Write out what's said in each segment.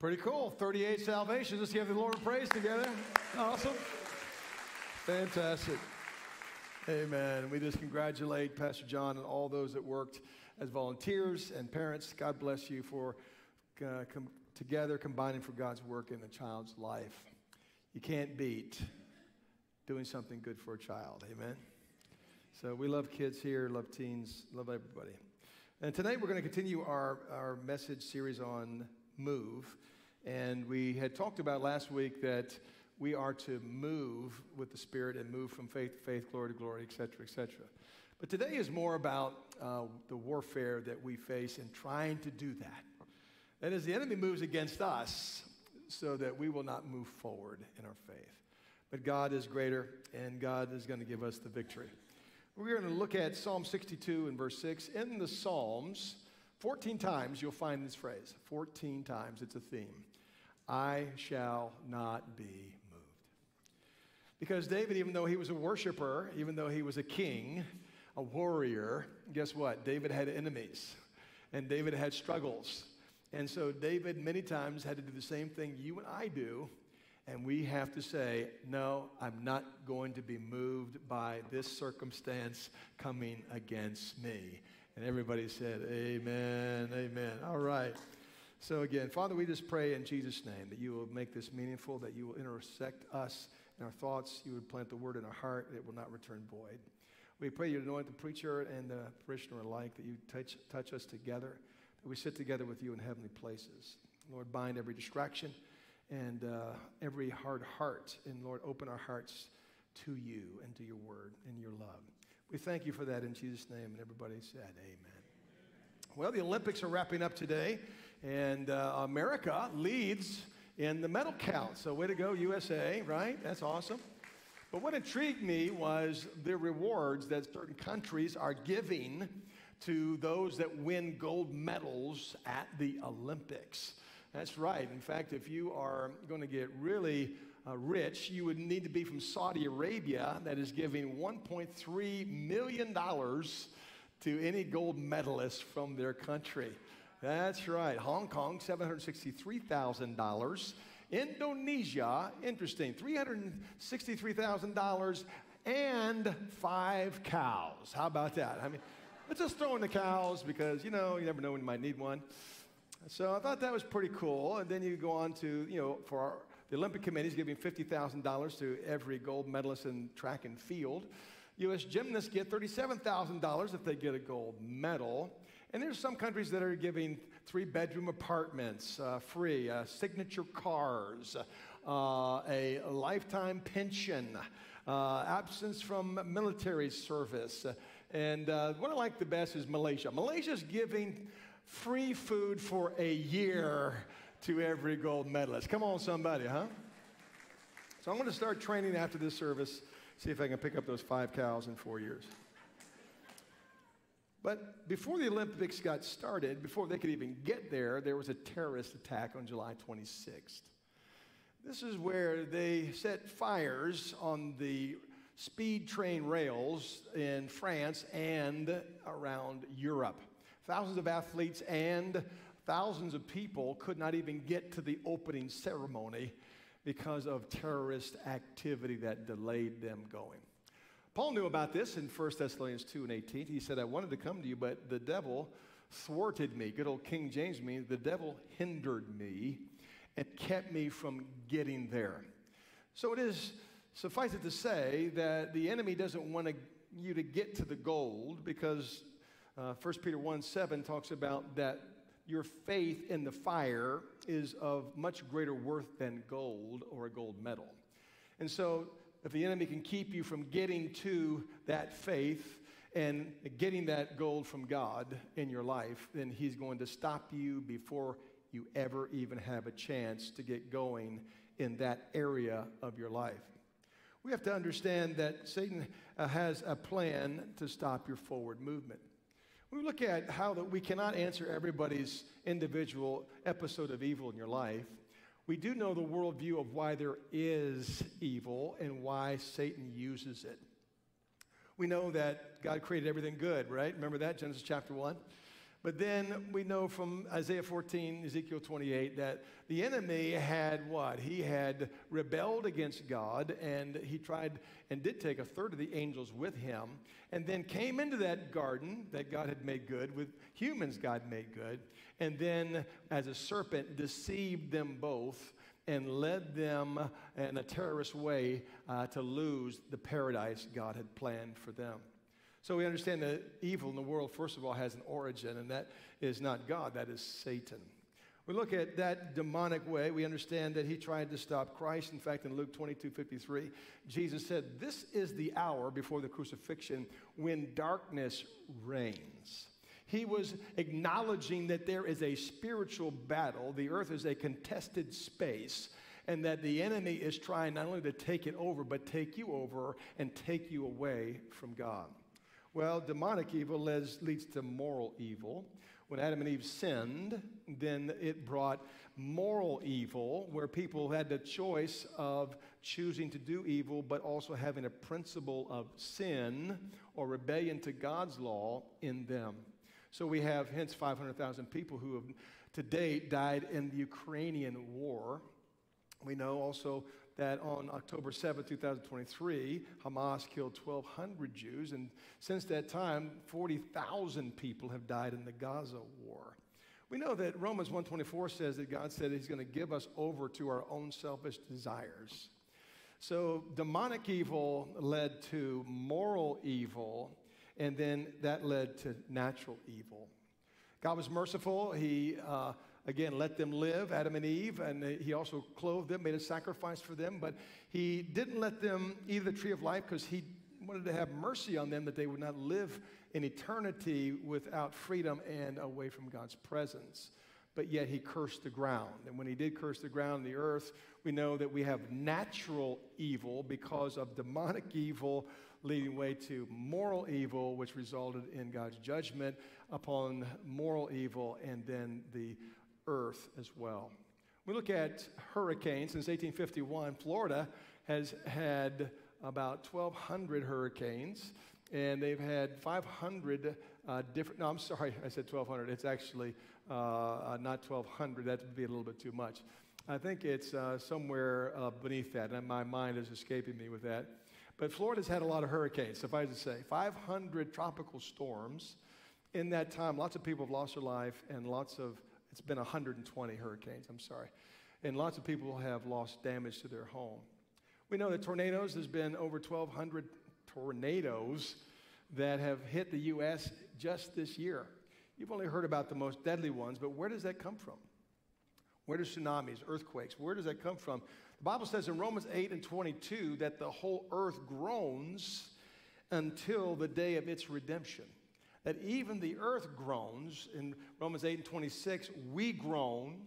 Pretty cool. 38 salvations. Let's give the Lord praise together. Awesome. Fantastic. Amen. We just congratulate Pastor John and all those that worked as volunteers and parents. God bless you for uh, com- together combining for God's work in a child's life. You can't beat doing something good for a child. Amen. So we love kids here, love teens, love everybody. And tonight we're going to continue our, our message series on move. And we had talked about last week that we are to move with the Spirit and move from faith to faith, glory to glory, et cetera, et cetera. But today is more about uh, the warfare that we face in trying to do that. That is, the enemy moves against us so that we will not move forward in our faith. But God is greater, and God is going to give us the victory. We're going to look at Psalm 62 and verse 6. In the Psalms, 14 times you'll find this phrase. 14 times it's a theme. I shall not be moved. Because David, even though he was a worshiper, even though he was a king, a warrior, guess what? David had enemies and David had struggles. And so David many times had to do the same thing you and I do and we have to say, no, I'm not going to be moved by this circumstance coming against me. And everybody said, Amen, amen. All right. So, again, Father, we just pray in Jesus' name that you will make this meaningful, that you will intersect us in our thoughts, you would plant the word in our heart, it will not return void. We pray you anoint the preacher and the parishioner alike, that you touch, touch us together, that we sit together with you in heavenly places. Lord, bind every distraction and uh, every hard heart. And Lord, open our hearts to you and to your word and your love. We thank you for that in Jesus' name. And everybody said, Amen. Well, the Olympics are wrapping up today, and uh, America leads in the medal count. So, way to go, USA, right? That's awesome. But what intrigued me was the rewards that certain countries are giving to those that win gold medals at the Olympics. That's right. In fact, if you are going to get really uh, rich, you would need to be from Saudi Arabia, that is giving $1.3 million to any gold medalist from their country. That's right. Hong Kong, $763,000. Indonesia, interesting, $363,000 and five cows. How about that? I mean, let's just throw in the cows because, you know, you never know when you might need one. So I thought that was pretty cool. And then you go on to, you know, for our, the Olympic Committee is giving $50,000 to every gold medalist in track and field. U.S. gymnasts get $37,000 if they get a gold medal. And there's some countries that are giving three bedroom apartments uh, free, uh, signature cars, uh, a lifetime pension, uh, absence from military service. And uh, what I like the best is Malaysia. Malaysia is giving free food for a year to every gold medalist. Come on, somebody, huh? So I'm going to start training after this service, see if I can pick up those five cows in four years. But before the Olympics got started, before they could even get there, there was a terrorist attack on July 26th. This is where they set fires on the speed train rails in France and around Europe. Thousands of athletes and thousands of people could not even get to the opening ceremony because of terrorist activity that delayed them going. Paul knew about this in 1 Thessalonians 2 and 18. He said, I wanted to come to you, but the devil thwarted me. Good old King James means the devil hindered me and kept me from getting there. So it is, suffice it to say, that the enemy doesn't want to, you to get to the gold because uh, 1 Peter 1 7 talks about that your faith in the fire is of much greater worth than gold or a gold medal. And so, if the enemy can keep you from getting to that faith and getting that gold from God in your life, then he's going to stop you before you ever even have a chance to get going in that area of your life. We have to understand that Satan uh, has a plan to stop your forward movement. We look at how that we cannot answer everybody's individual episode of evil in your life. We do know the worldview of why there is evil and why Satan uses it. We know that God created everything good, right? Remember that, Genesis chapter 1? But then we know from Isaiah 14, Ezekiel 28, that the enemy had what? He had rebelled against God, and he tried and did take a third of the angels with him, and then came into that garden that God had made good, with humans God made good, and then as a serpent deceived them both and led them in a terrorist way uh, to lose the paradise God had planned for them. So we understand that evil in the world, first of all, has an origin, and that is not God, that is Satan. We look at that demonic way, we understand that he tried to stop Christ. In fact, in Luke 22 53, Jesus said, This is the hour before the crucifixion when darkness reigns. He was acknowledging that there is a spiritual battle, the earth is a contested space, and that the enemy is trying not only to take it over, but take you over and take you away from God. Well, demonic evil leads, leads to moral evil. When Adam and Eve sinned, then it brought moral evil, where people had the choice of choosing to do evil, but also having a principle of sin or rebellion to God's law in them. So we have, hence, 500,000 people who have to date died in the Ukrainian war. We know also that on October 7, 2023, Hamas killed 1,200 Jews, and since that time, 40,000 people have died in the Gaza war. We know that Romans 1:24 says that God said He's going to give us over to our own selfish desires. So demonic evil led to moral evil, and then that led to natural evil. God was merciful. He uh, again, let them live, Adam and Eve, and he also clothed them, made a sacrifice for them, but he didn't let them eat the tree of life because he wanted to have mercy on them that they would not live in eternity without freedom and away from God's presence. But yet he cursed the ground. And when he did curse the ground and the earth, we know that we have natural evil because of demonic evil leading way to moral evil, which resulted in God's judgment upon moral evil and then the earth as well. We look at hurricanes. Since 1851, Florida has had about 1,200 hurricanes, and they've had 500 uh, different. No, I'm sorry, I said 1,200. It's actually uh, uh, not 1,200. That would be a little bit too much. I think it's uh, somewhere uh, beneath that, and my mind is escaping me with that. But Florida's had a lot of hurricanes, suffice to say. 500 tropical storms. In that time, lots of people have lost their life, and lots of it's been 120 hurricanes, I'm sorry. And lots of people have lost damage to their home. We know that tornadoes, there's been over 1,200 tornadoes that have hit the U.S. just this year. You've only heard about the most deadly ones, but where does that come from? Where do tsunamis, earthquakes, where does that come from? The Bible says in Romans 8 and 22 that the whole earth groans until the day of its redemption that even the earth groans. In Romans 8 and 26, we groan,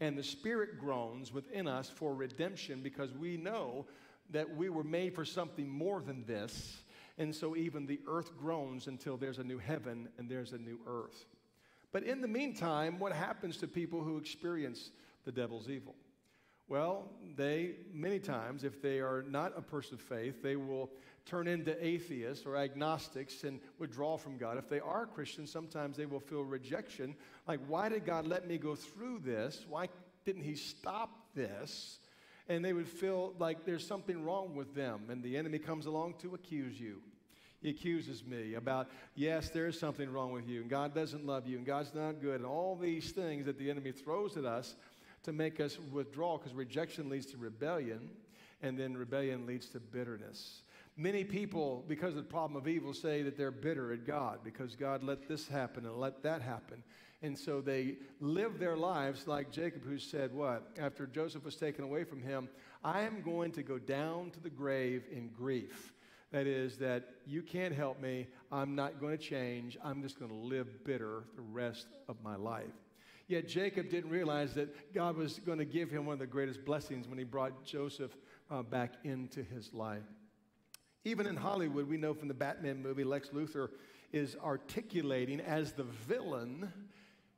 and the Spirit groans within us for redemption because we know that we were made for something more than this. And so even the earth groans until there's a new heaven and there's a new earth. But in the meantime, what happens to people who experience the devil's evil? Well, they, many times, if they are not a person of faith, they will turn into atheists or agnostics and withdraw from God. If they are Christians, sometimes they will feel rejection. Like, why did God let me go through this? Why didn't He stop this? And they would feel like there's something wrong with them, and the enemy comes along to accuse you. He accuses me about, yes, there is something wrong with you, and God doesn't love you, and God's not good, and all these things that the enemy throws at us to make us withdraw because rejection leads to rebellion, and then rebellion leads to bitterness. Many people, because of the problem of evil, say that they're bitter at God because God let this happen and let that happen. And so they live their lives like Jacob, who said, What? After Joseph was taken away from him, I am going to go down to the grave in grief. That is, that you can't help me. I'm not going to change. I'm just going to live bitter the rest of my life. Yet Jacob didn't realize that God was going to give him one of the greatest blessings when he brought Joseph uh, back into his life. Even in Hollywood, we know from the Batman movie, Lex Luthor is articulating as the villain,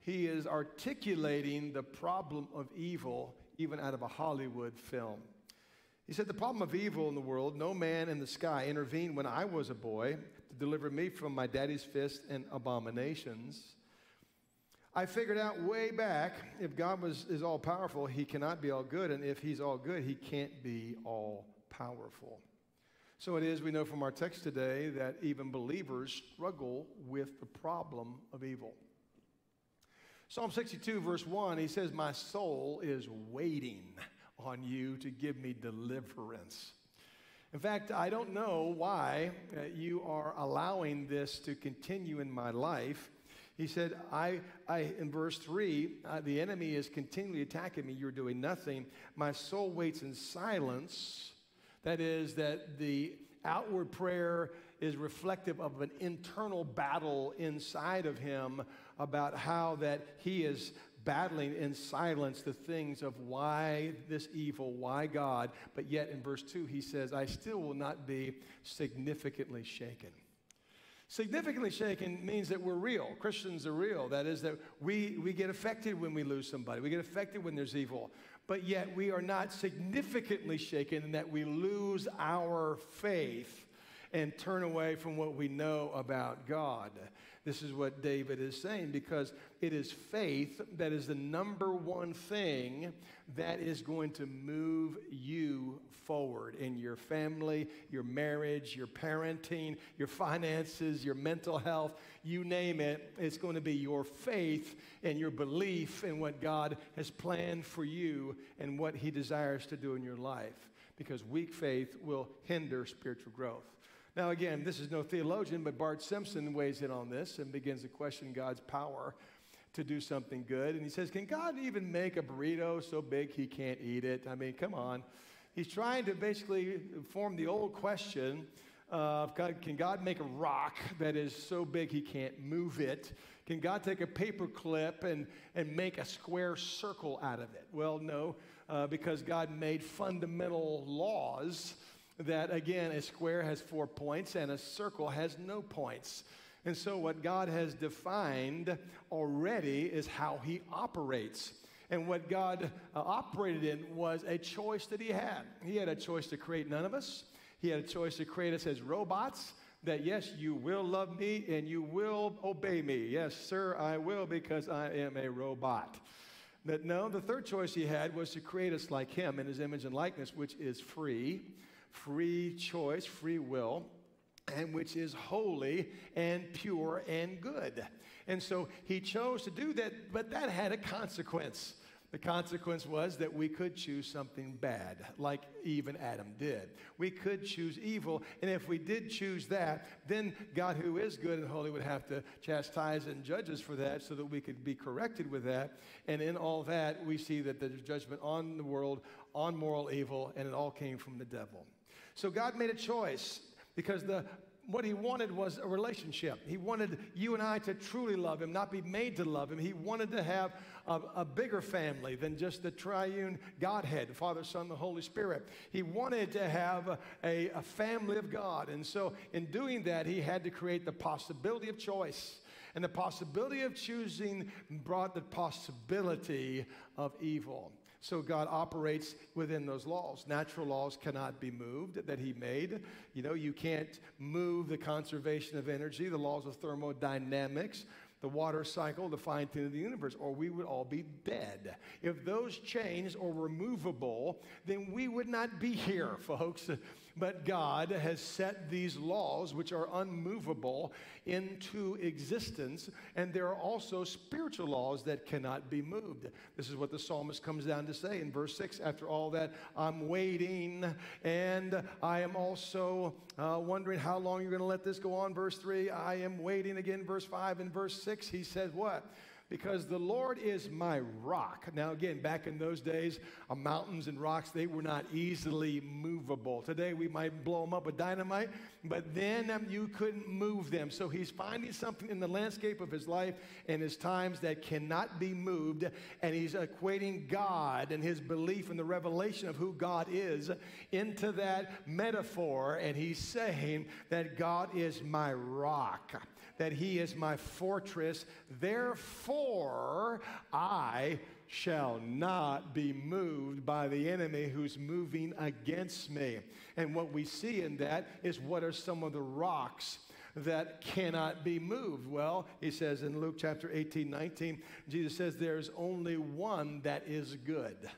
he is articulating the problem of evil even out of a Hollywood film. He said, The problem of evil in the world, no man in the sky intervened when I was a boy to deliver me from my daddy's fist and abominations. I figured out way back if God was, is all powerful, he cannot be all good. And if he's all good, he can't be all powerful. So it is, we know from our text today, that even believers struggle with the problem of evil. Psalm 62, verse 1, he says, My soul is waiting on you to give me deliverance. In fact, I don't know why uh, you are allowing this to continue in my life. He said, I, I in verse 3, uh, the enemy is continually attacking me. You're doing nothing. My soul waits in silence. That is, that the outward prayer is reflective of an internal battle inside of him about how that he is battling in silence the things of why this evil, why God. But yet in verse 2, he says, I still will not be significantly shaken. Significantly shaken means that we're real. Christians are real. That is, that we, we get affected when we lose somebody, we get affected when there's evil. But yet we are not significantly shaken in that we lose our faith and turn away from what we know about God. This is what David is saying because it is faith that is the number one thing that is going to move you forward in your family, your marriage, your parenting, your finances, your mental health, you name it. It's going to be your faith and your belief in what God has planned for you and what He desires to do in your life because weak faith will hinder spiritual growth. Now, again, this is no theologian, but Bart Simpson weighs in on this and begins to question God's power to do something good. And he says, Can God even make a burrito so big he can't eat it? I mean, come on. He's trying to basically form the old question of God, can God make a rock that is so big he can't move it? Can God take a paper clip and, and make a square circle out of it? Well, no, uh, because God made fundamental laws that, again, a square has four points and a circle has no points. And so, what God has defined already is how He operates. And what God uh, operated in was a choice that He had. He had a choice to create none of us, He had a choice to create us as robots. That yes, you will love me and you will obey me. Yes, sir, I will because I am a robot. That no, the third choice he had was to create us like him in his image and likeness, which is free free choice, free will, and which is holy and pure and good. And so he chose to do that, but that had a consequence. The consequence was that we could choose something bad, like even Adam did. We could choose evil, and if we did choose that, then God, who is good and holy, would have to chastise and judge us for that so that we could be corrected with that. And in all that, we see that there's judgment on the world, on moral evil, and it all came from the devil. So God made a choice because the what he wanted was a relationship. He wanted you and I to truly love him, not be made to love him. He wanted to have a, a, bigger family than just the triune Godhead, Father, Son, the Holy Spirit. He wanted to have a, a, a family of God. And so, in doing that, he had to create the possibility of choice. And the possibility of choosing brought the possibility of evil. So God operates within those laws. Natural laws cannot be moved that He made. You know, you can't move the conservation of energy, the laws of thermodynamics, the water cycle, the fine tuning of the universe, or we would all be dead. If those change or removable, then we would not be here, folks. But God has set these laws, which are unmovable, into existence. And there are also spiritual laws that cannot be moved. This is what the psalmist comes down to say in verse 6 After all that, I'm waiting, and I am also uh, wondering how long you're going to let this go on. Verse 3 I am waiting again. Verse 5 and verse 6, he says, What? Because the Lord is my rock. Now, again, back in those days, uh, mountains and rocks, they were not easily movable. Today, we might blow them up with dynamite, but then um, you couldn't move them. So he's finding something in the landscape of his life and his times that cannot be moved, and he's equating God and his belief in the revelation of who God is into that metaphor, and he's saying that God is my rock that he is my fortress. Therefore, I shall not be moved by the enemy who's moving against me. And what we see in that is what are some of the rocks that cannot be moved. Well, he says in Luke chapter 18, 19, Jesus says, There's only one that is good.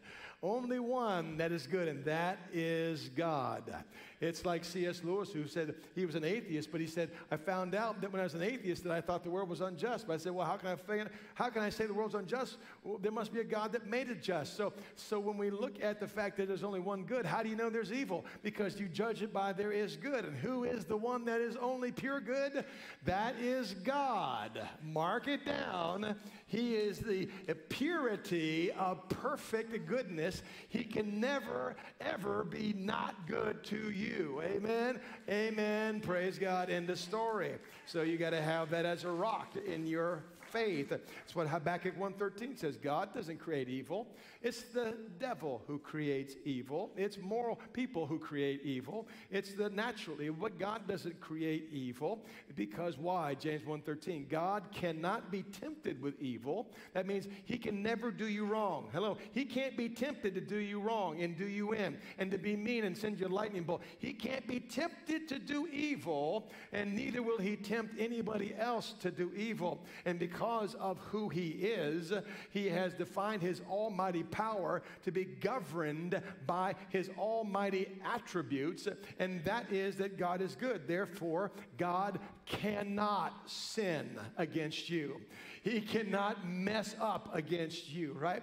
Only one that is good, and that is God. It's like C.S. Lewis, who said he was an atheist, but he said, I found out that when I was an atheist that I thought the world was unjust. But I said, well, how can I, how can I say the world's unjust? Well, there must be a God that made it just. So, so when we look at the fact that there's only one good, how do you know there's evil? Because you judge it by there is good. And who is the one that is only pure good? That is God. Mark it down. He is the purity of perfect goodness. He can never, ever be not good to you. Amen. Amen. Praise God. End of story. So you got to have that as a rock in your faith. That's what Habakkuk 1.13 says. God doesn't create evil. It's the devil who creates evil. It's moral people who create evil. It's the naturally. But God doesn't create evil because why? James 1.13. God cannot be tempted with evil. That means he can never do you wrong. Hello. He can't be tempted to do you wrong and do you in and to be mean and send you a lightning bolt. He can't be tempted to do evil and neither will he tempt anybody else to do evil. And because of who he is, he has defined his almighty power to be governed by his almighty attributes, and that is that God is good. Therefore, God cannot sin against you. He cannot mess up against you, right?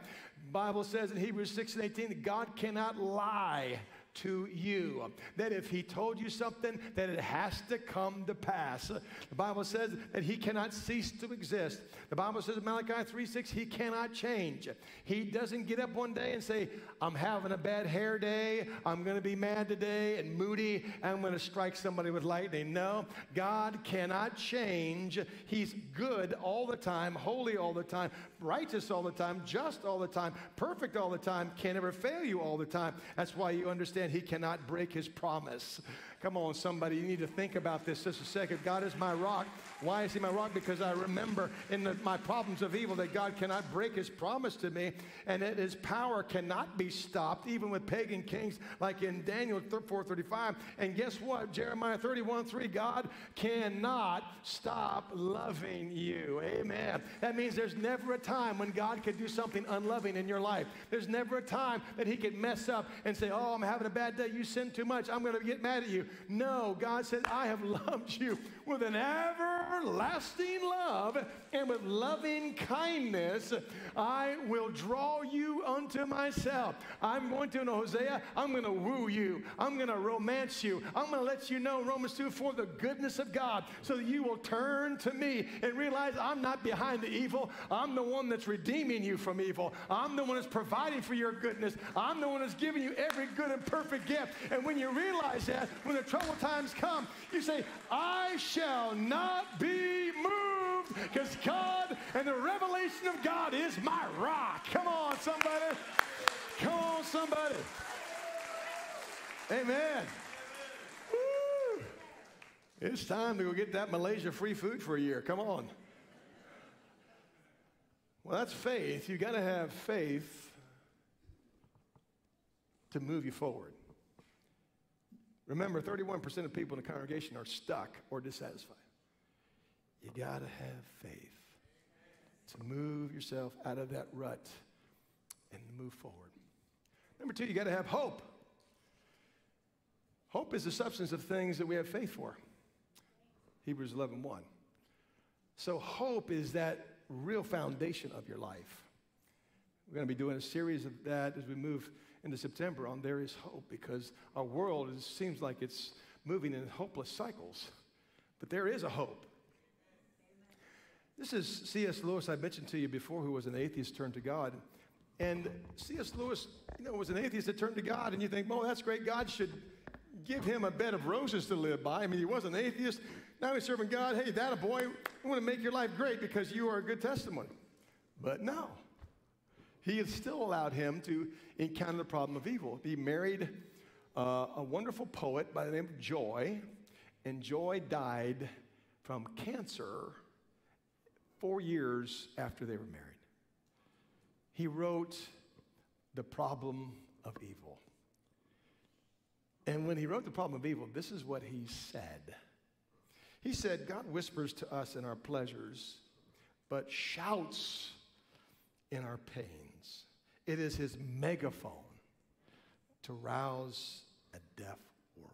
Bible says in Hebrews 6 and 18 that God cannot lie to you. That if he told you something, that it has to come to pass. The Bible says that he cannot cease to exist. The Bible says in Malachi 3 6, he cannot change. He doesn't get up one day and say, I'm having a bad hair day, I'm going to be mad today and moody, and I'm going to strike somebody with lightning. No, God cannot change. He's good all the time, holy all the time, righteous all the time, just all the time, perfect all the time, can never fail you all the time. That's why you understand he cannot break his promise. Come on, somebody, you need to think about this just a second. God is my rock. Why is he my rock? Because I remember in the, my problems of evil that God cannot break his promise to me and that his power cannot be stopped, even with pagan kings like in Daniel 4.35. And guess what? Jeremiah 31, 3, God cannot stop loving you. Amen. That means there's never a time when God could do something unloving in your life. There's never a time that he could mess up and say, oh, I'm having a bad day. You sin too much. I'm going to get mad at you. No, God says, I have loved you with an everlasting love and with loving kindness. I will draw you unto myself. I'm going to, in Hosea, I'm going to woo you. I'm going to romance you. I'm going to let you know, Romans 2 for the goodness of God, so that you will turn to me and realize I'm not behind the evil. I'm the one that's redeeming you from evil. I'm the one that's providing for your goodness. I'm the one that's giving you every good and perfect gift. And when you realize that, when the trouble times come, you say, I shall not be moved because God and the revelation of God is my rock. Come on, somebody. Come on, somebody. Amen. Woo. It's time to go get that Malaysia free food for a year. Come on. Well, that's faith. You got to have faith to move you forward. Remember, 31% of people in the congregation are stuck or dissatisfied. You got to have faith to move yourself out of that rut and move forward. Number two, you got to have hope. Hope is the substance of things that we have faith for. Hebrews 11 1. So, hope is that real foundation of your life. We're going to be doing a series of that as we move into September on There is Hope because our world is, seems like it's moving in hopeless cycles. But there is a hope. This is C.S. Lewis, I mentioned to you before, who was an atheist turned to God. And C.S. Lewis, you know, was an atheist that turned to God, and you think, well, that's great. God should give him a bed of roses to live by. I mean, he was an atheist. Now he's serving God. Hey, that a boy, we want to make your life great because you are a good testimony. But no. He had still allowed him to encounter the problem of evil. He married uh, a wonderful poet by the name of Joy, and Joy died from cancer four years after they were married. He wrote The Problem of Evil. And when he wrote The Problem of Evil, this is what he said. He said, God whispers to us in our pleasures, but shouts in our pains. It is his megaphone to rouse a deaf world.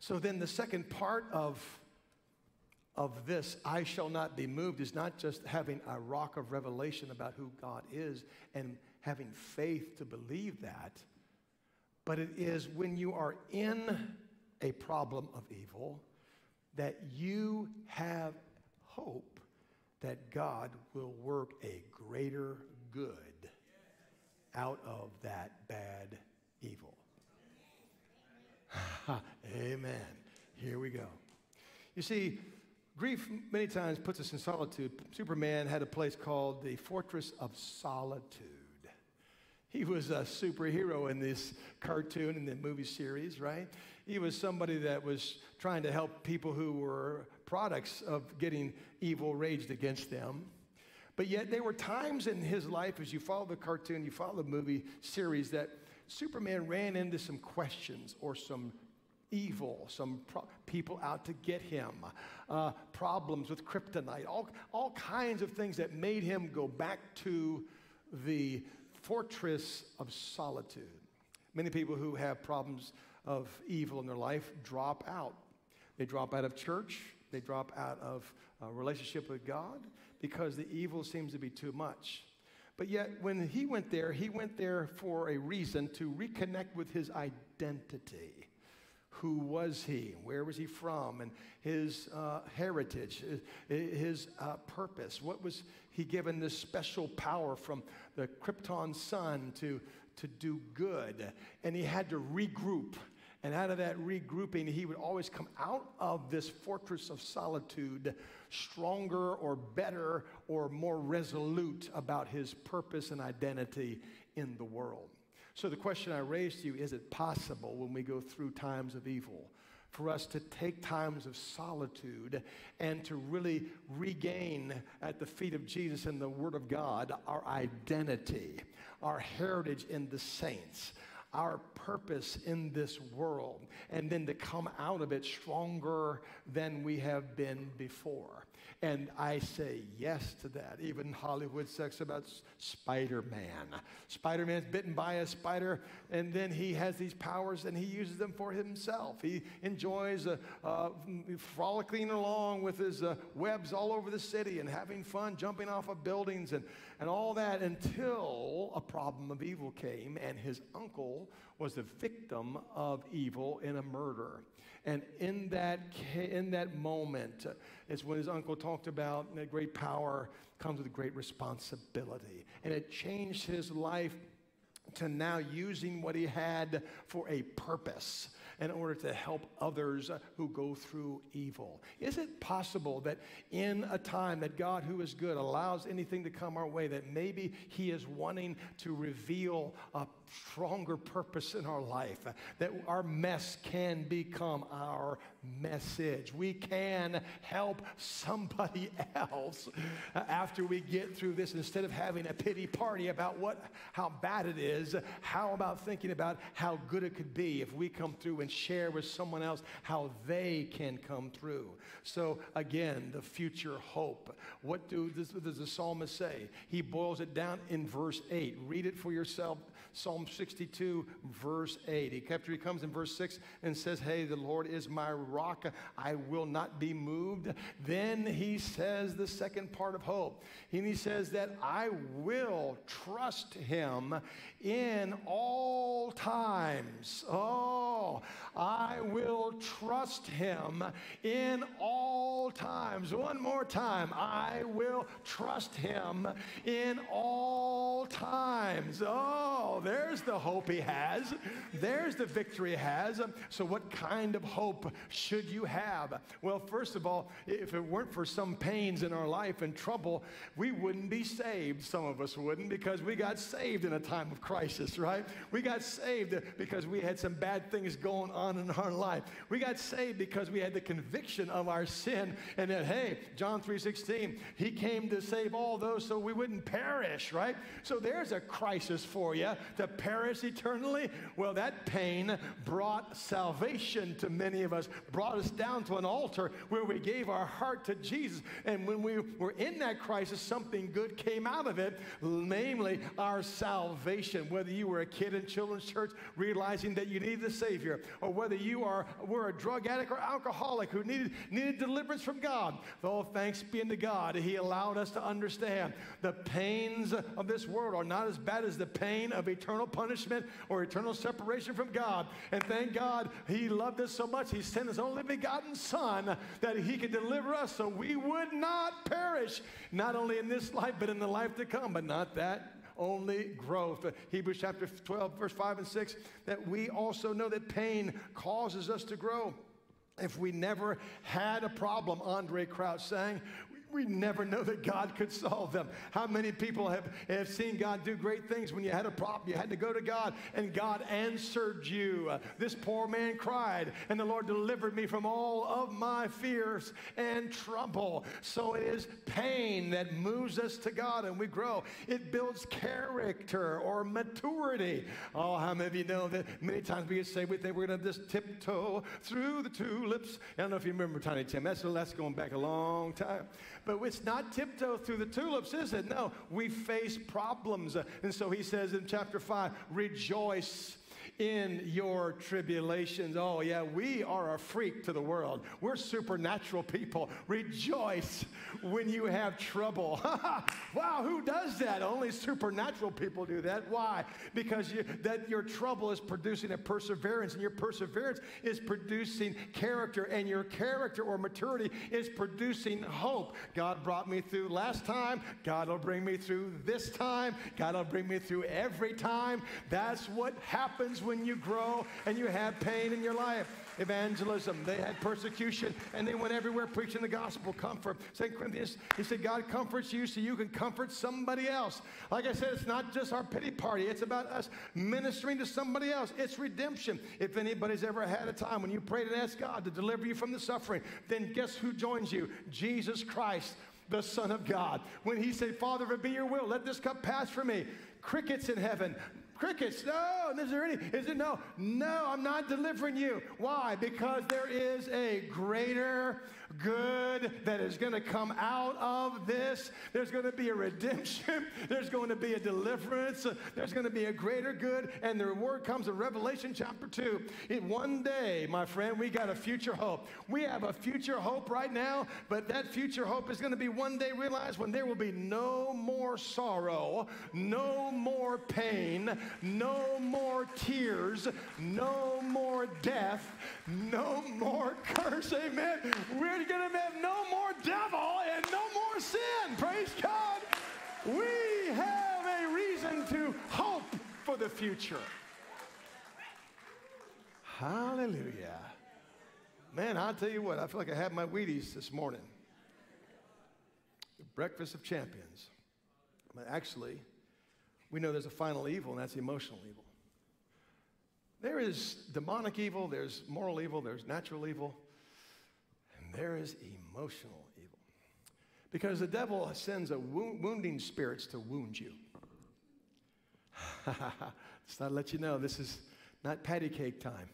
So then, the second part of, of this, I shall not be moved, is not just having a rock of revelation about who God is and having faith to believe that, but it is when you are in a problem of evil that you have hope that God will work a greater good out of that bad evil. Amen. Here we go. You see, grief many times puts us in solitude. Superman had a place called the Fortress of Solitude. He was a superhero in this cartoon in the movie series, right? He was somebody that was trying to help people who were products of getting evil raged against them. But yet, there were times in his life, as you follow the cartoon, you follow the movie series, that Superman ran into some questions or some evil, some pro- people out to get him, uh, problems with kryptonite, all, all kinds of things that made him go back to the fortress of solitude. Many people who have problems of evil in their life drop out. They drop out of church, they drop out of a relationship with God because the evil seems to be too much. But yet, when he went there, he went there for a reason to reconnect with his identity. Who was he? Where was he from? And his uh, heritage, his, uh, purpose. What was he given this special power from the Krypton sun to, to do good? And he had to regroup. And out of that regrouping, he would always come out of this fortress of solitude stronger or better or more resolute about his purpose and identity in the world. So, the question I raised to you is it possible when we go through times of evil for us to take times of solitude and to really regain at the feet of Jesus and the Word of God our identity, our heritage in the saints? Our purpose in this world, and then to come out of it stronger than we have been before. And I say yes to that. Even Hollywood sex about Spider Man. Spider Man's bitten by a spider, and then he has these powers and he uses them for himself. He enjoys uh, uh, frolicking along with his uh, webs all over the city and having fun, jumping off of buildings and, and all that until a problem of evil came, and his uncle was the victim of evil in a murder. And in that, in that moment is when his uncle talked about that great power comes with great responsibility. And it changed his life to now using what he had for a purpose in order to help others who go through evil. Is it possible that in a time that God, who is good, allows anything to come our way, that maybe He is wanting to reveal a stronger purpose in our life, that our mess can become our message. We can help somebody else after we get through this instead of having a pity party about what how bad it is. How about thinking about how good it could be if we come through and share with someone else how they can come through. So again, the future hope. What do what does the psalmist say? He boils it down in verse 8. Read it for yourself Psalm 62, verse 8. He, kept, he comes in verse 6 and says, Hey, the Lord is my rock. I will not be moved. Then he says the second part of hope. And he says that I will trust him in all times. Oh, I will trust him in all times. One more time. I will trust him in all times. Oh, there's the hope he has. There's the victory he has. So, what kind of hope should you have? Well, first of all, if it weren't for some pains in our life and trouble, we wouldn't be saved. Some of us wouldn't because we got saved in a time of crisis, right? We got saved because we had some bad things going on in our life. We got saved because we had the conviction of our sin and that, hey, John 3.16, he came to save all those so we wouldn't perish, right? So there's a crisis for you to perish eternally. Well, that pain brought salvation to many of us, brought us down to an altar where we gave our heart to Jesus. And when we were in that crisis, something good came out of it, namely our salvation. Whether you were a kid in children's church realizing that you needed a Savior, or whether you are were a drug addict or alcoholic who needed, needed deliverance from God. Oh, thanks be unto God, He allowed us to understand the pains of this world are not as bad as the pain of eternal punishment or eternal separation from God. And thank God He loved us so much, He sent His only begotten Son that He could deliver us so we would not perish, not only in this life, but in the life to come. But not that only growth. Hebrews chapter 12, verse 5 and 6, that we also know that pain causes us to grow. If we never had a problem, Andraé Crouch sang, we never know that God could solve them. How many people have, have seen God do great things when you had a problem? You had to go to God and God answered you. Uh, this poor man cried, and the Lord delivered me from all of my fears and trouble. So it is pain that moves us to God and we grow. It builds character or maturity. Oh, how many of you know that many times we say we think we're going to just tiptoe through the tulips? I don't know if you remember Tiny Tim. That's, that's going back a long time. But it's not tiptoe through the tulips, is it? No, we face problems. And so he says in chapter 5 rejoice in your tribulations. Oh, yeah, we are a freak to the world. We're supernatural people. Rejoice when you have trouble. wow, who does that? Only supernatural people do that. Why? Because you, that your trouble is producing a perseverance, and your perseverance is producing character, and your character or maturity is producing hope. God brought me through last time. God will bring me through this time. God will bring me through every time. That's what happens when you grow and you have pain in your life. Evangelism, they had persecution and they went everywhere preaching the gospel. Comfort. St. Corinthians, he said, God comforts you so you can comfort somebody else. Like I said, it's not just our pity party, it's about us ministering to somebody else. It's redemption. If anybody's ever had a time when you prayed and asked God to deliver you from the suffering, then guess who joins you? Jesus Christ the Son of God. When he said, Father, if it be your will, let this cup pass from me. Crickets in heaven, Crickets. No. Is there any? Is it no? No, I'm not delivering you. Why? Because there is a greater good that is going to come out of this. There's going to be a redemption. There's going to be a deliverance. There's going to be a greater good. And the reward comes in Revelation chapter 2. In one day, my friend, we got a future hope. We have a future hope right now, but that future hope is going to be one day realized when there will be no more sorrow, no more pain, no more tears, no more death, no more curse. Amen. We're we're going to have no more devil and no more sin. Praise God. We have a reason to hope for the future. Hallelujah. Man, I'll tell you what, I feel like I had my Wheaties this morning. The breakfast of champions. But actually, we know there's a final evil, and that's emotional evil. There is demonic evil, there's moral evil, there's natural evil there is emotional evil. Because the devil sends a wo- wounding spirits to wound you. Just not to let you know, this is not patty cake time.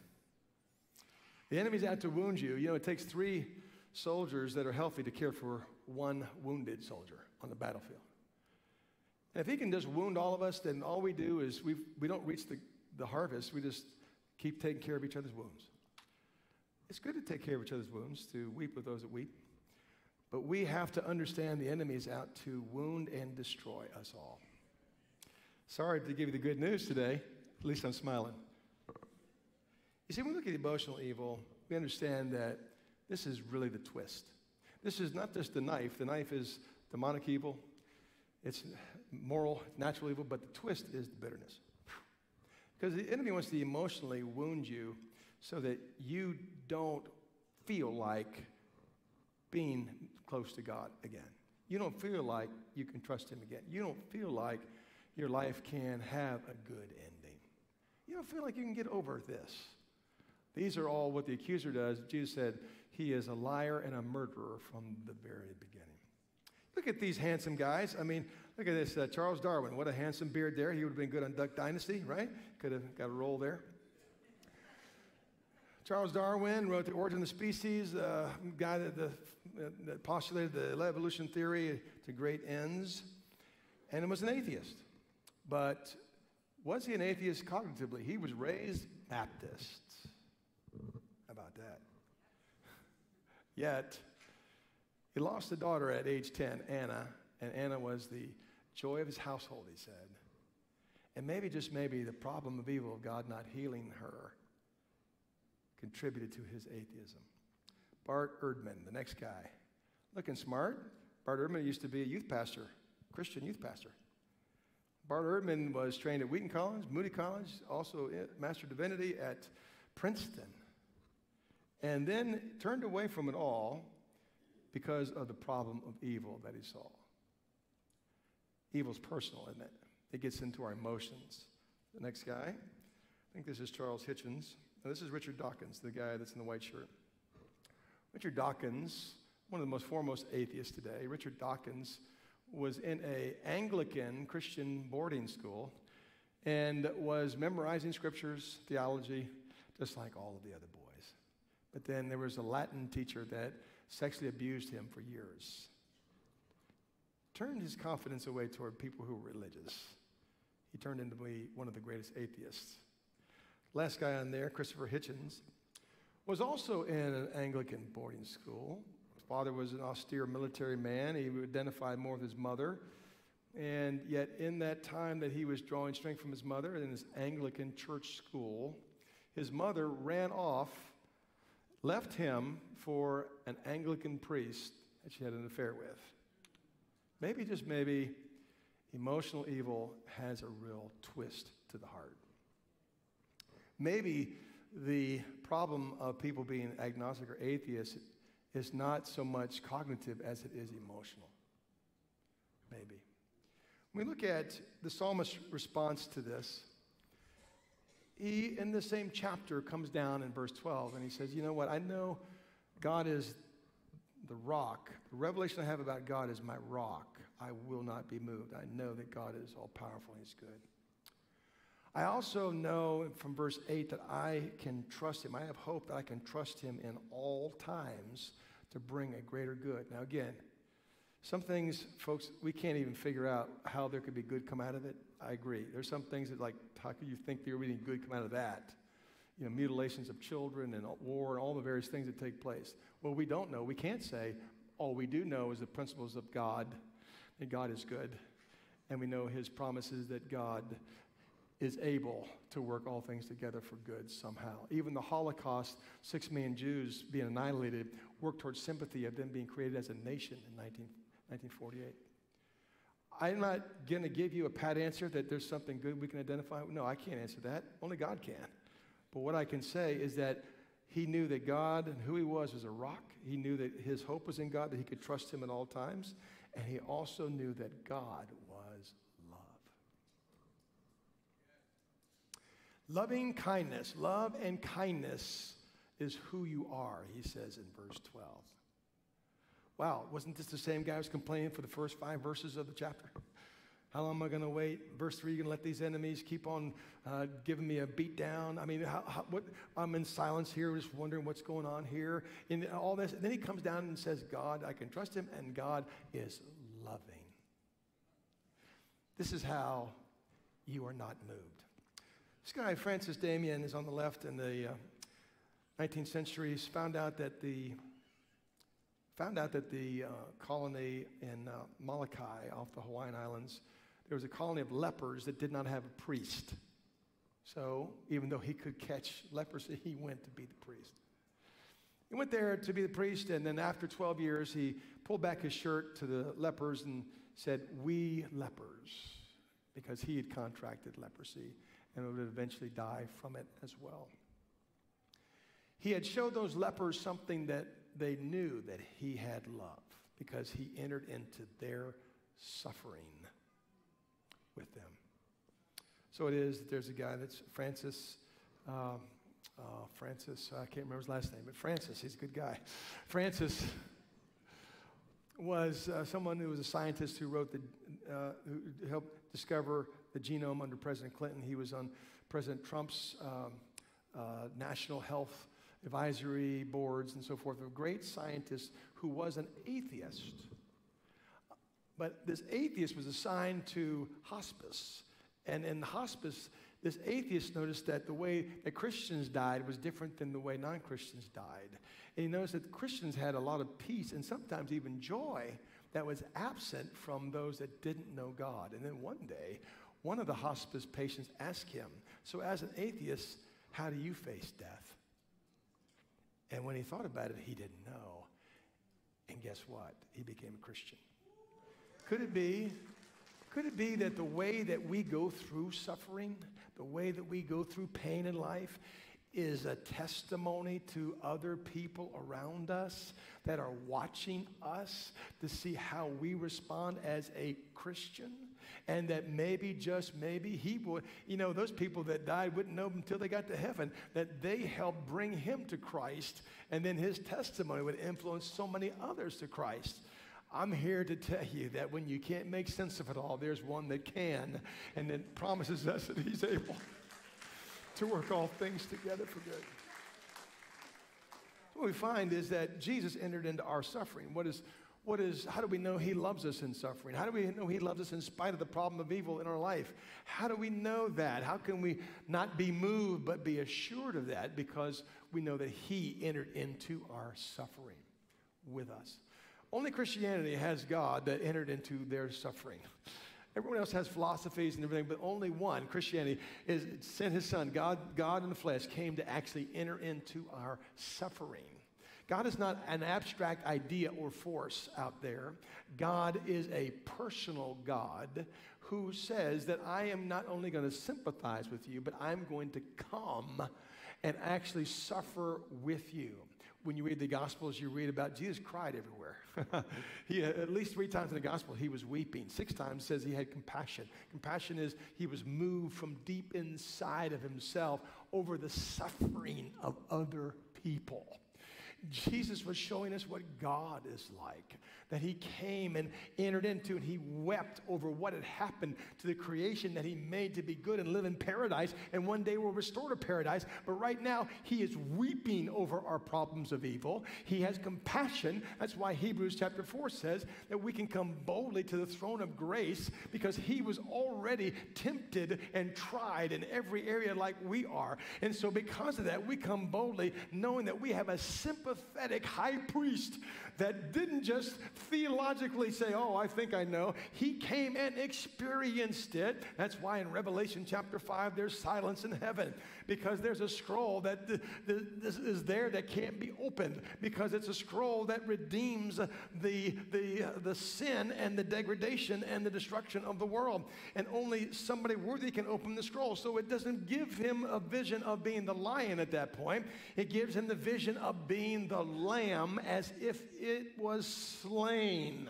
The enemy's out to wound you. You know, it takes three soldiers that are healthy to care for one wounded soldier on the battlefield. And if he can just wound all of us, then all we do is we we don't reach the, the harvest. We just keep taking care of each other's wounds. It's good to take care of each other's wounds, to weep with those that weep. But we have to understand the enemy is out to wound and destroy us all. Sorry to give you the good news today. At least I'm smiling. You see, when we look at emotional evil, we understand that this is really the twist. This is not just the knife. The knife is demonic evil, it's moral, natural evil, but the twist is the bitterness. Because the enemy wants to emotionally wound you so that you don't feel like being close to God again. You don't feel like you can trust Him again. You don't feel like your life can have a good ending. You don't feel like you can get over this. These are all what the accuser does. Jesus said, He is a liar and a murderer from the very beginning. Look at these handsome guys. I mean, look at this uh, Charles Darwin. What a handsome beard there. He would have been good on Duck Dynasty, right? Could have got a role there. Charles Darwin wrote The Origin of the Species, uh, guy that, the, that postulated the evolution theory to great ends, and was an atheist. But was he an atheist cognitively? He was raised Baptist. How about that? Yet, he lost a daughter at age 10, Anna, and Anna was the joy of his household, he said. And maybe, just maybe, the problem of evil of God not healing her contributed to his atheism. Bart Ehrman, the next guy. Looking smart. Bart Ehrman used to be a youth pastor, Christian youth pastor. Bart Ehrman was trained at Wheaton College, Moody College, also Master of Divinity at Princeton. And then turned away from it all because of the problem of evil that he saw. Evil's personal, isn't it? It gets into our emotions. The next guy, I think this is Charles Hitchens. Now, this is Richard Dawkins, the guy that's in the white shirt. Richard Dawkins, one of the most foremost atheists today, Richard Dawkins was in a Anglican Christian boarding school and was memorizing scriptures, theology, just like all of the other boys. But then there was a Latin teacher that sexually abused him for years. Turned his confidence away toward people who were religious. He turned into one of the greatest atheists. Last guy on there, Christopher Hitchens, was also in an Anglican boarding school. His father was an austere military man. He identified more with his mother. And yet, in that time that he was drawing strength from his mother in his Anglican church school, his mother ran off, left him for an Anglican priest that she had an affair with. Maybe, just maybe, emotional evil has a real twist to the heart. Maybe the problem of people being agnostic or atheist is not so much cognitive as it is emotional. Maybe. When we look at the psalmist's response to this, he, in the same chapter, comes down in verse 12 and he says, You know what? I know God is the rock. The revelation I have about God is my rock. I will not be moved. I know that God is all powerful and He's good. I also know from verse 8 that I can trust him. I have hope that I can trust him in all times to bring a greater good. Now, again, some things, folks, we can't even figure out how there could be good come out of it. I agree. There's some things that, like, how could you think there would be good come out of that? You know, mutilations of children and war and all the various things that take place. Well, we don't know. We can't say. All we do know is the principles of God, that God is good. And we know his promises that God is able to work all things together for good somehow. Even the Holocaust, six million Jews being annihilated, worked towards sympathy of them being created as a nation in 19, 1948. I'm not going to give you a pat answer that there's something good we can identify. No, I can't answer that. Only God can. But what I can say is that he knew that God and who he was was a rock. He knew that his hope was in God, that he could trust him at all times. And he also knew that God Loving kindness, love and kindness is who you are, he says in verse 12. Wow, wasn't this the same guy who was complaining for the first five verses of the chapter? How long am I going to wait? Verse 3, you're going to let these enemies keep on uh, giving me a beat down. I mean, how, how, what, I'm in silence here, just wondering what's going on here. And all this. And then he comes down and says, God, I can trust him, and God is loving. This is how you are not moved. This guy, Francis Damien, is on the left in the uh, 19th century. Found out that the found out that the uh, colony in uh, Molokai off the Hawaiian Islands, there was a colony of lepers that did not have a priest. So even though he could catch leprosy, he went to be the priest. He went there to be the priest, and then after 12 years, he pulled back his shirt to the lepers and said, We lepers, because he had contracted leprosy and would eventually die from it as well. He had showed those lepers something that they knew that he had love because he entered into their suffering with them. So it is that there's a guy that's Francis uh, uh, Francis, I can't remember his last name, but Francis, he's a good guy. Francis was uh, someone who was a scientist who wrote the, uh, who helped discover the genome under President Clinton. He was on President Trump's um, uh, national health advisory boards and so forth. A great scientist who was an atheist. But this atheist was assigned to hospice. And in hospice, this atheist noticed that the way that Christians died was different than the way non Christians died. And he noticed that Christians had a lot of peace and sometimes even joy that was absent from those that didn't know God. And then one day, one of the hospice patients asked him, So, as an atheist, how do you face death? And when he thought about it, he didn't know. And guess what? He became a Christian. Could it be? Could it be that the way that we go through suffering, the way that we go through pain in life, is a testimony to other people around us that are watching us to see how we respond as a Christian? And that maybe, just maybe, he would, you know, those people that died wouldn't know until they got to heaven, that they helped bring him to Christ, and then his testimony would influence so many others to Christ. I'm here to tell you that when you can't make sense of it all, there's one that can, and that promises us that he's able to work all things together for good. So what we find is that Jesus entered into our suffering. What is, what is, how do we know he loves us in suffering? How do we know he loves us in spite of the problem of evil in our life? How do we know that? How can we not be moved but be assured of that? Because we know that he entered into our suffering with us. Only Christianity has God that entered into their suffering. Everyone else has philosophies and everything, but only one, Christianity, is sent his son, God, God in the flesh, came to actually enter into our suffering. God is not an abstract idea or force out there. God is a personal God who says that I am not only going to sympathize with you, but I'm going to come and actually suffer with you when you read the Gospels, you read about Jesus cried everywhere. he, at least three times in the Gospel, he was weeping. Six times says he had compassion. Compassion is he was moved from deep inside of himself over the suffering of other people. Jesus was showing us what God is like that he came and entered into, and he wept over what had happened to the creation that he made to be good and live in paradise, and one day will restore to paradise. But right now, he is weeping over our problems of evil. He has compassion. That's why Hebrews chapter 4 says that we can come boldly to the throne of grace because he was already tempted and tried in every area like we are. And so, because of that, we come boldly knowing that we have a sympathetic high priest that didn't just theologically say, Oh, I think I know. He came and experienced it. That's why in Revelation chapter 5, there's silence in heaven because there's a scroll that th- th- is there that can't be opened because it's a scroll that redeems the, the, uh, the sin and the degradation and the destruction of the world. And only somebody worthy can open the scroll. So it doesn't give him a vision of being the lion at that point, it gives him the vision of being the lamb as if it was slain.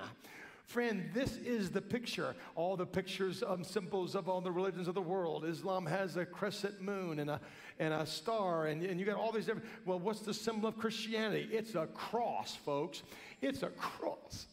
Friend, this is the picture. All the pictures, um, symbols of all the religions of the world. Islam has a crescent moon and a, and a star, and, and you got all these different. Well, what's the symbol of Christianity? It's a cross, folks. It's a cross.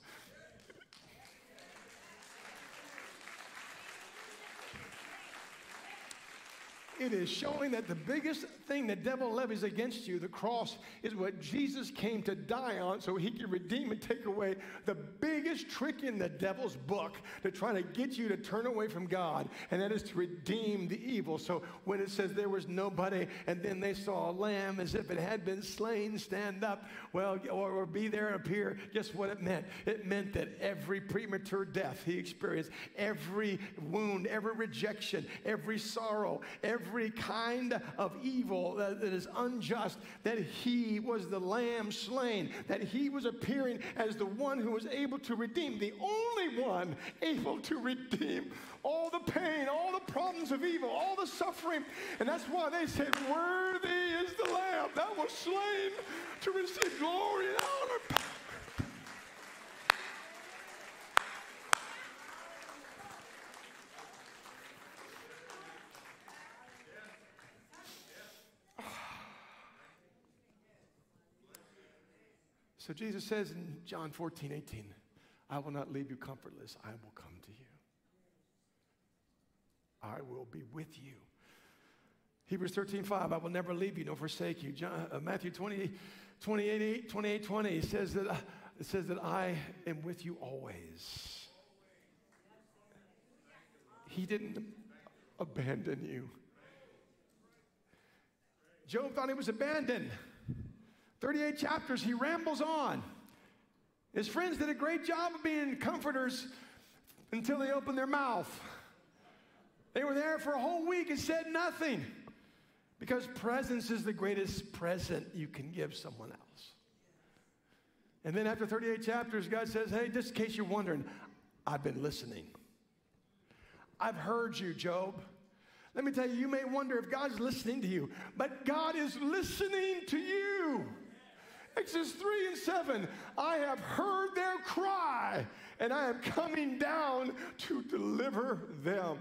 It is showing that the biggest thing the devil levies against you, the cross, is what Jesus came to die on so he could redeem and take away the biggest trick in the devil's book to try to get you to turn away from God, and that is to redeem the evil. So when it says there was nobody, and then they saw a lamb as if it had been slain stand up, well, or, or be there and appear, guess what it meant? It meant that every premature death he experienced, every wound, every rejection, every sorrow, every every kind of evil that, is unjust, that he was the lamb slain, that he was appearing as the one who was able to redeem, the only one able to redeem all the pain, all the problems of evil, all the suffering. And that's why they said, Worthy is the lamb that was slain to receive glory and honor. So Jesus says in John 14, 18, I will not leave you comfortless. I will come to you. I will be with you. Hebrews 13, 5, I will never leave you nor forsake you. John, uh, Matthew 20, 28, 8, 28, 20 says that, uh, it says that I am with you always. He didn't abandon you. Job thought he was abandoned. 38 chapters, he rambles on. His friends did a great job of being comforters until they opened their mouth. They were there for a whole week and said nothing because presence is the greatest present you can give someone else. And then after 38 chapters, God says, Hey, just in case you're wondering, I've been listening. I've heard you, Job. Let me tell you, you may wonder if God's listening to you, but God is listening to you. Exodus 3 and 7 I have heard their cry, and I am coming down to deliver them.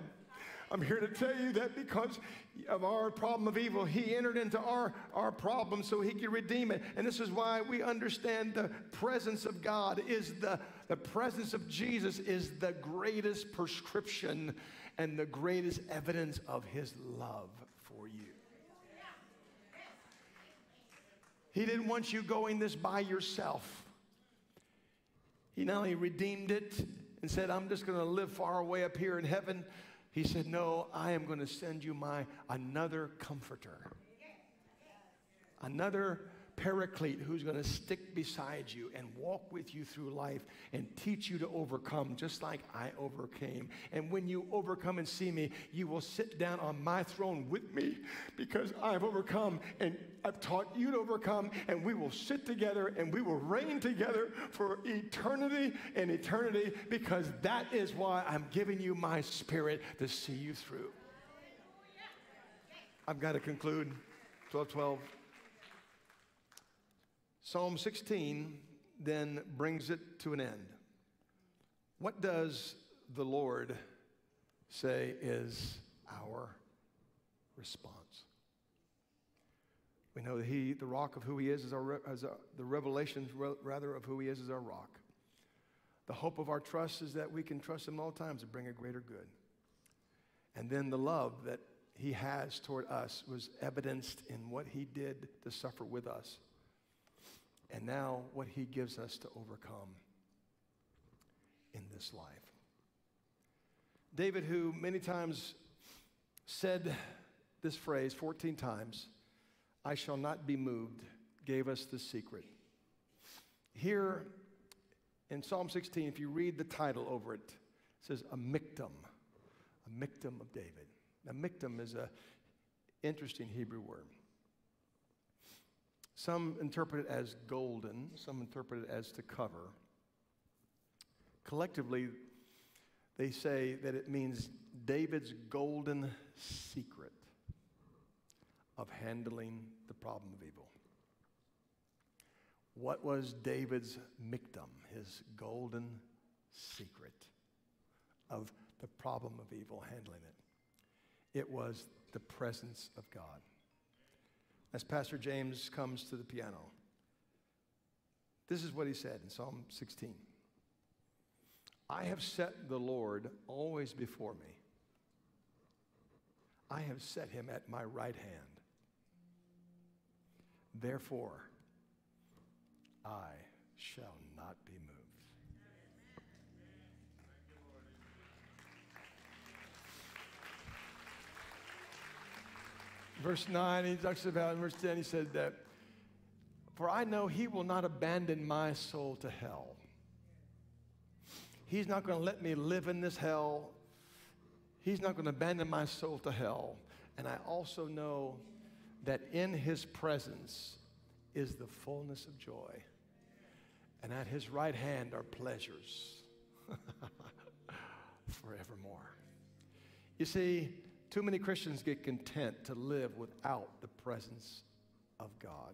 I'm here to tell you that because of our problem of evil, He entered into our, our problem so He could redeem it. And this is why we understand the presence of God is the, the presence of Jesus is the greatest prescription and the greatest evidence of His love for you. He didn't want you going this by yourself. He not only redeemed it and said, I'm just going to live far away up here in heaven. He said, No, I am going to send you my another comforter. Another paraclete who's going to stick beside you and walk with you through life and teach you to overcome just like I overcame. And when you overcome and see me, you will sit down on my throne with me because I've overcome and I've taught you to overcome, and we will sit together and we will reign together for eternity and eternity because that is why I'm giving you my spirit to see you through. I've got to conclude. 12 12. Psalm 16 then brings it to an end. What does the Lord say is our response? We know that He, the rock of who He is, is our, as a, the revelation rather of who He is, is our rock. The hope of our trust is that we can trust Him all times to bring a greater good. And then the love that He has toward us was evidenced in what He did to suffer with us and now what he gives us to overcome in this life. David, who many times said this phrase 14 times, I shall not be moved, gave us the secret. Here in Psalm 16, if you read the title over it, it says a miktam, a miktam of David. Now, miktam is an interesting Hebrew word. Some interpret it as golden, some interpret it as to cover. Collectively, they say that it means David's golden secret of handling the problem of evil. What was David's miktam, his golden secret of the problem of evil, handling it? It was the presence of God as Pastor James comes to the piano. This is what he said in Psalm 16 I have set the Lord always before me, I have set him at my right hand. Therefore, I shall not be moved. Verse 9, he talks about in verse 10, he said that, For I know he will not abandon my soul to hell. He's not going to let me live in this hell. He's not going to abandon my soul to hell. And I also know that in his presence is the fullness of joy. And at his right hand are pleasures forevermore. You see, too many Christians get content to live without the presence of God.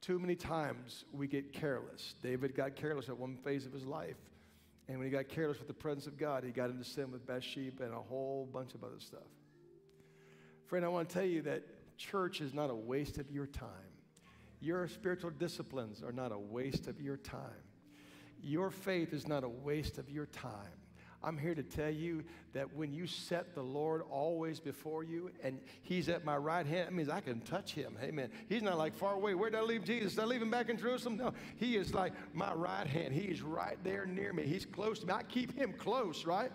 Too many times we get careless. David got careless at one phase of his life. And when he got careless with the presence of God, he got into sin with Bathsheba and a whole bunch of other stuff. Friend, I want to tell you that church is not a waste of your time. Your spiritual disciplines are not a waste of your time. Your faith is not a waste of your time. I'm here to tell you that when you set the Lord always before you and He's at my right hand, that means I can touch Him. Amen. He's not like far away. Where did I leave Jesus? Did I leave Him back in Jerusalem? No. He is like my right hand. He is right there near me. He's close to me. I keep Him close, right?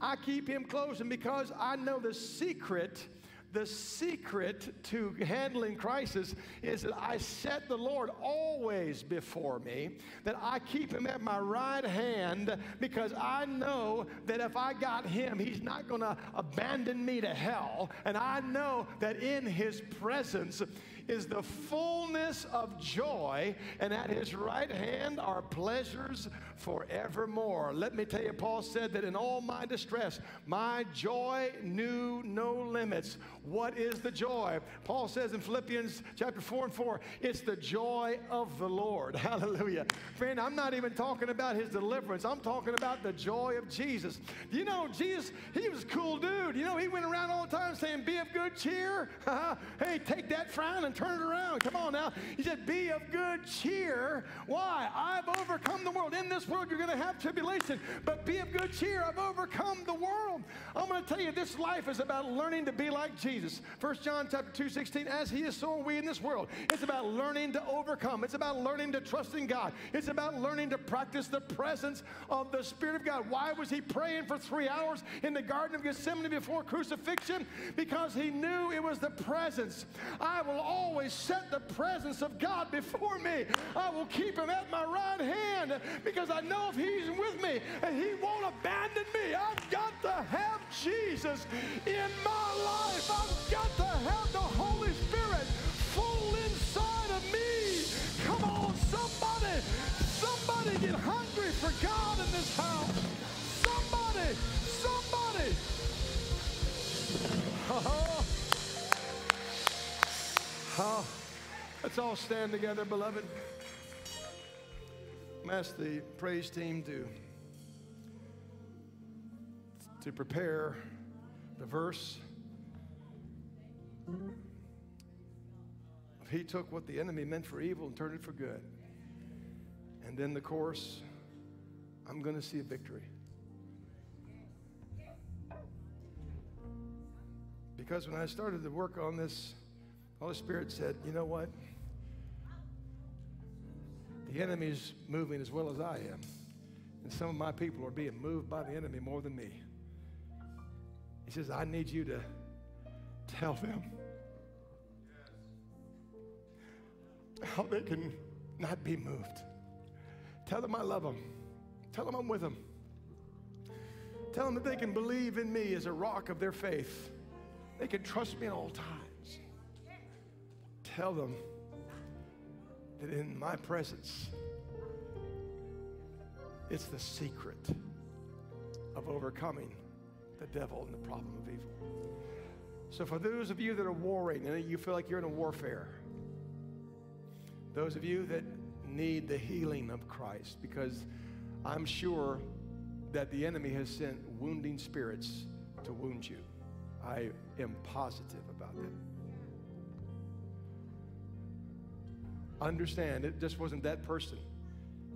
I keep Him close, and because I know the secret the secret to handling crisis is that I set the Lord always before me, that I keep him at my right hand because I know that if I got him, he's not going to abandon me to hell. And I know that in his presence is the fullness of joy, and at his right hand are pleasures forevermore. Let me tell you, Paul said that in all my distress, my joy knew no limits. What is the joy? Paul says in Philippians chapter 4 and 4, it's the joy of the Lord. Hallelujah. Friend, I'm not even talking about his deliverance, I'm talking about the joy of Jesus. You know, Jesus, he was a cool dude. You know, he went around all the time saying, Be of good cheer. hey, take that frown and turn it around. Come on now. He said, Be of good cheer. Why? I've overcome the world. In this world, you're going to have tribulation, but be of good cheer. I've overcome the world. I'm going to tell you, this life is about learning to be like Jesus. 1 John chapter 2, 16, as he is, so are we in this world. It's about learning to overcome. It's about learning to trust in God. It's about learning to practice the presence of the Spirit of God. Why was he praying for three hours in the Garden of Gethsemane before crucifixion? Because he knew it was the presence. I will always always set the presence of God before me. I will keep him at my right hand because I know if he's with me and he won't abandon me. I've got to have Jesus in my life. I've got to have the Holy Spirit full inside of me. Come on, somebody. Somebody get hungry for God in this house. Somebody. Somebody. Oh. Oh, let's all stand together, beloved. I'm ask the praise team to, to prepare the verse. He took what the enemy meant for evil and turned it for good. And then the chorus, I'm going to see a victory. Because when I started to work on this Holy Spirit said, You know what? The enemy's moving as well as I am. And some of my people are being moved by the enemy more than me. He says, I need you to tell them how they can not be moved. Tell them I love them. Tell them I'm with them. Tell them that they can believe in me as a rock of their faith. They can trust me at all times tell them that in my presence, it's the secret of overcoming the devil and the problem of evil. So, for those of you that are warring and you feel like you're in a warfare, those of you that need the healing of Christ, because I'm sure that the enemy has sent wounding spirits to wound you. I am positive about that. Understand it just wasn't that person.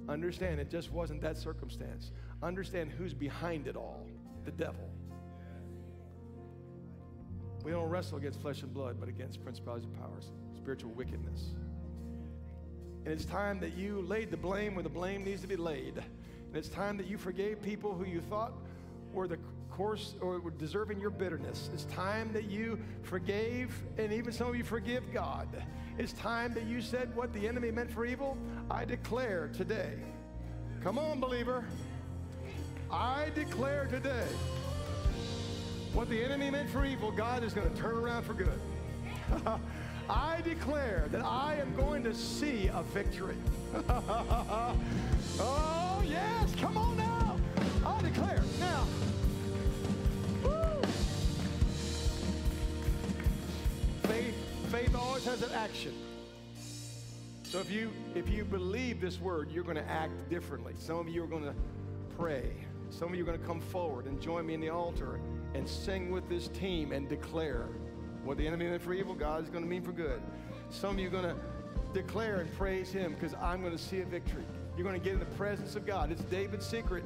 Understand it just wasn't that circumstance. Understand who's behind it all the devil. We don't wrestle against flesh and blood, but against principalities and powers, spiritual wickedness. And it's time that you laid the blame where the blame needs to be laid. And it's time that you forgave people who you thought were the course or deserving your bitterness. It's time that you forgave, and even some of you forgive God. It's time that you said what the enemy meant for evil. I declare today. Come on, believer. I declare today what the enemy meant for evil, God is going to turn around for good. I declare that I am going to see a victory. oh, yes, come on now. Faith always has an action. So if you if you believe this word, you're going to act differently. Some of you are going to pray. Some of you are going to come forward and join me in the altar and sing with this team and declare what the enemy meant for evil, God is going to mean for good. Some of you are going to declare and praise him because I'm going to see a victory. You're going to get in the presence of God. It's David's secret.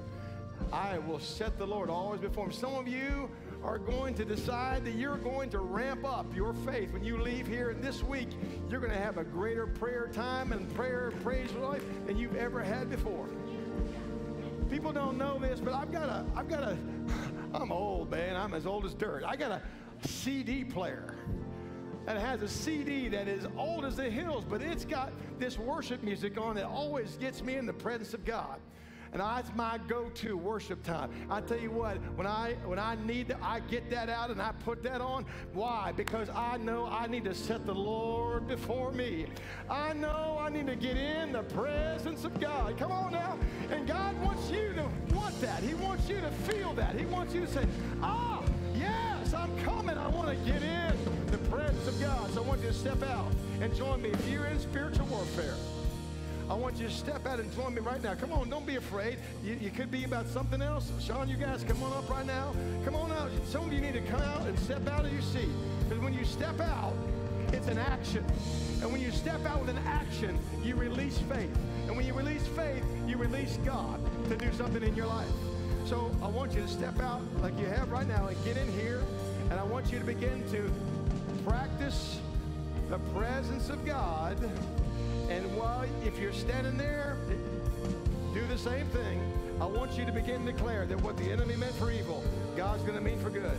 I will set the Lord always before him. Some of you are going to decide that you're going to ramp up your faith when you leave here. And this week, you're going to have a greater prayer time and prayer and praise life than you've ever had before. People don't know this, but I've got a, I've got a, I'm old, man. I'm as old as dirt. I got a CD player that has a CD that is old as the hills, but it's got this worship music on that always gets me in the presence of God. And that's my go-to worship time. I tell you what, when I when I need to, I get that out and I put that on. Why? Because I know I need to set the Lord before me. I know I need to get in the presence of God. Come on now. And God wants you to want that. He wants you to feel that. He wants you to say, ah, yes, I'm coming. I want to get in the presence of God. So I want you to step out and join me. If you're in spiritual warfare, I want you to step out and join me right now. Come on, don't be afraid. You, you could be about something else. Sean, you guys, come on up right now. Come on out. Some of you need to come out and step out of your seat. Because when you step out, it's an action. And when you step out with an action, you release faith. And when you release faith, you release God to do something in your life. So I want you to step out like you have right now and get in here. And I want you to begin to practice the presence of God and while, if you're standing there, do the same thing. I want you to begin to declare that what the enemy meant for evil, God's going to mean for good.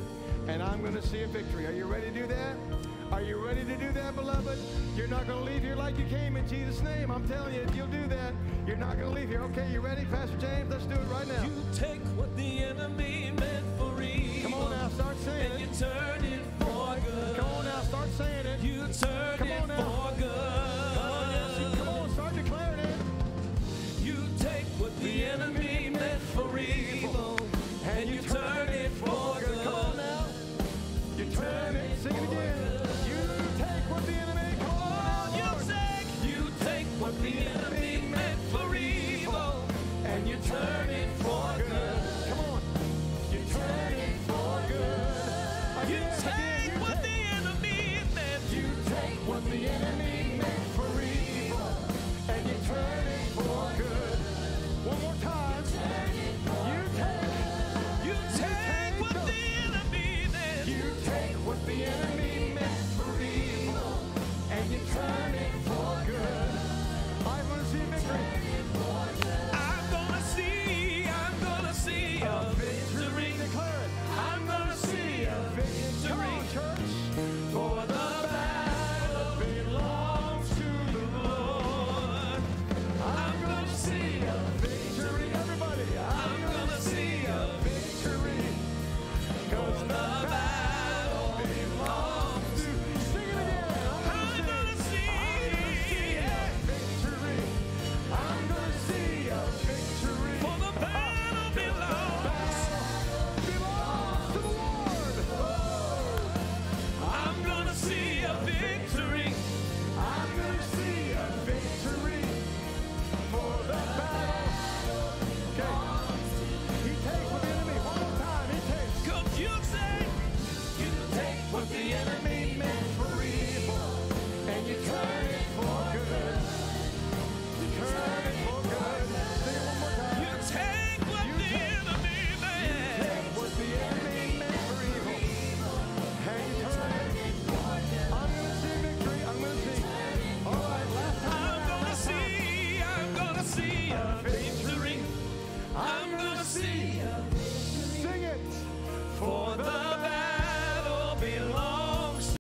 And I'm going to see a victory. Are you ready to do that? Are you ready to do that, beloved? You're not going to leave here like you came in Jesus' name. I'm telling you, if you'll do that, you're not going to leave here. Okay, you ready, Pastor James? Let's do it right now. You take what the enemy meant for evil. Come on now, start saying and it. you turn it for good. Come on now, start saying it.